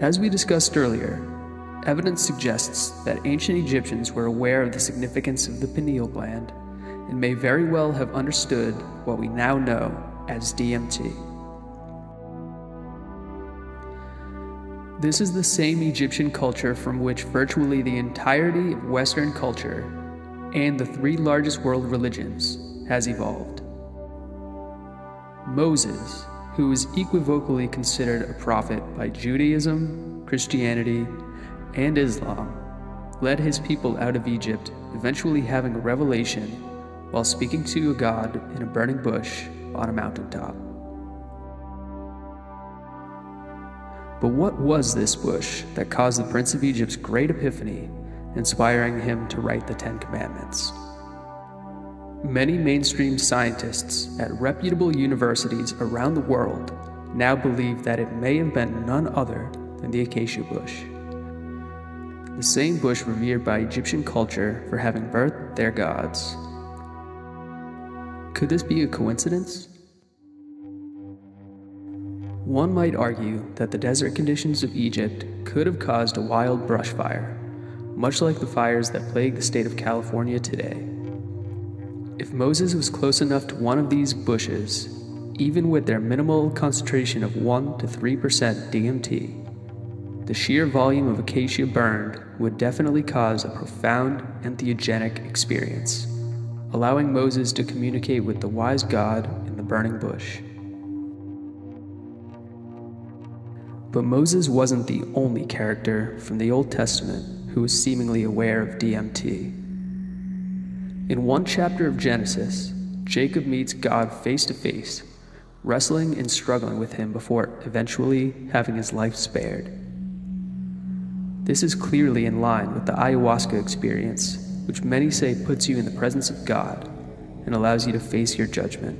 As we discussed earlier, evidence suggests that ancient Egyptians were aware of the significance of the pineal gland and may very well have understood what we now know as DMT. This is the same Egyptian culture from which virtually the entirety of Western culture and the three largest world religions has evolved. Moses, who is equivocally considered a prophet by Judaism, Christianity, and Islam, led his people out of Egypt, eventually having a revelation while speaking to a god in a burning bush on a mountaintop. But what was this bush that caused the Prince of Egypt's great epiphany, inspiring him to write the Ten Commandments? Many mainstream scientists at reputable universities around the world now believe that it may have been none other than the acacia bush. The same bush revered by Egyptian culture for having birthed their gods. Could this be a coincidence? One might argue that the desert conditions of Egypt could have caused a wild brush fire, much like the fires that plague the state of California today. If Moses was close enough to one of these bushes, even with their minimal concentration of 1 to 3% DMT, the sheer volume of acacia burned would definitely cause a profound entheogenic experience, allowing Moses to communicate with the wise God in the burning bush. But Moses wasn't the only character from the Old Testament who was seemingly aware of DMT. In one chapter of Genesis, Jacob meets God face to face, wrestling and struggling with him before eventually having his life spared. This is clearly in line with the ayahuasca experience, which many say puts you in the presence of God and allows you to face your judgment.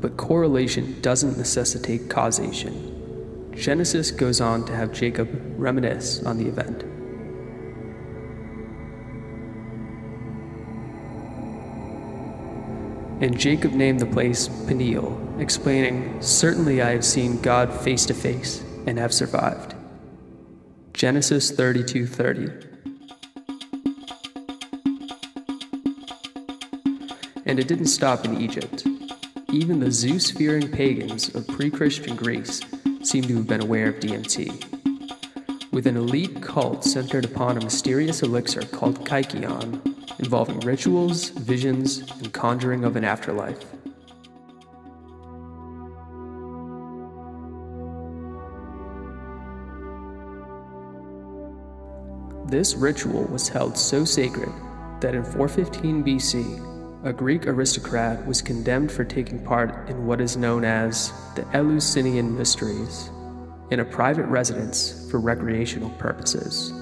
But correlation doesn't necessitate causation. Genesis goes on to have Jacob reminisce on the event. And Jacob named the place Peniel, explaining, Certainly I have seen God face to face and have survived. Genesis 32:30. And it didn't stop in Egypt. Even the Zeus fearing pagans of pre Christian Greece seem to have been aware of DMT. With an elite cult centered upon a mysterious elixir called Kykeon, involving rituals, visions, and conjuring of an afterlife. This ritual was held so sacred that in 415 BC, a Greek aristocrat was condemned for taking part in what is known as the Eleusinian Mysteries in a private residence for recreational purposes.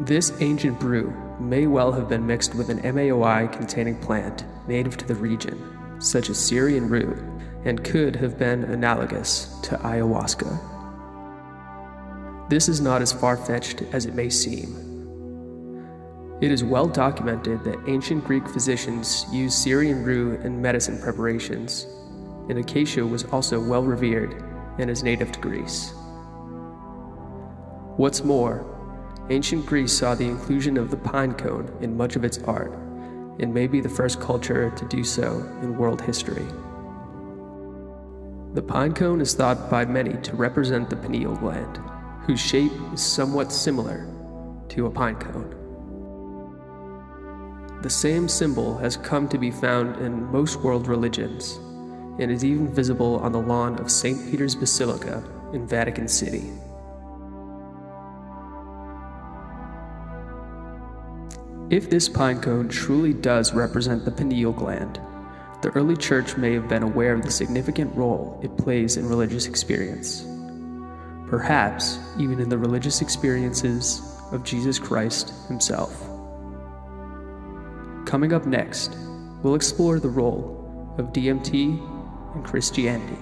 This ancient brew may well have been mixed with an MAOI containing plant native to the region, such as Syrian rue, and could have been analogous to ayahuasca. This is not as far fetched as it may seem. It is well documented that ancient Greek physicians used Syrian rue in medicine preparations, and acacia was also well revered and is native to Greece. What's more, Ancient Greece saw the inclusion of the pine cone in much of its art, and may be the first culture to do so in world history. The pine cone is thought by many to represent the pineal gland, whose shape is somewhat similar to a pine cone. The same symbol has come to be found in most world religions, and is even visible on the lawn of St. Peter's Basilica in Vatican City. If this pine cone truly does represent the pineal gland, the early church may have been aware of the significant role it plays in religious experience. Perhaps even in the religious experiences of Jesus Christ himself. Coming up next, we'll explore the role of DMT in Christianity.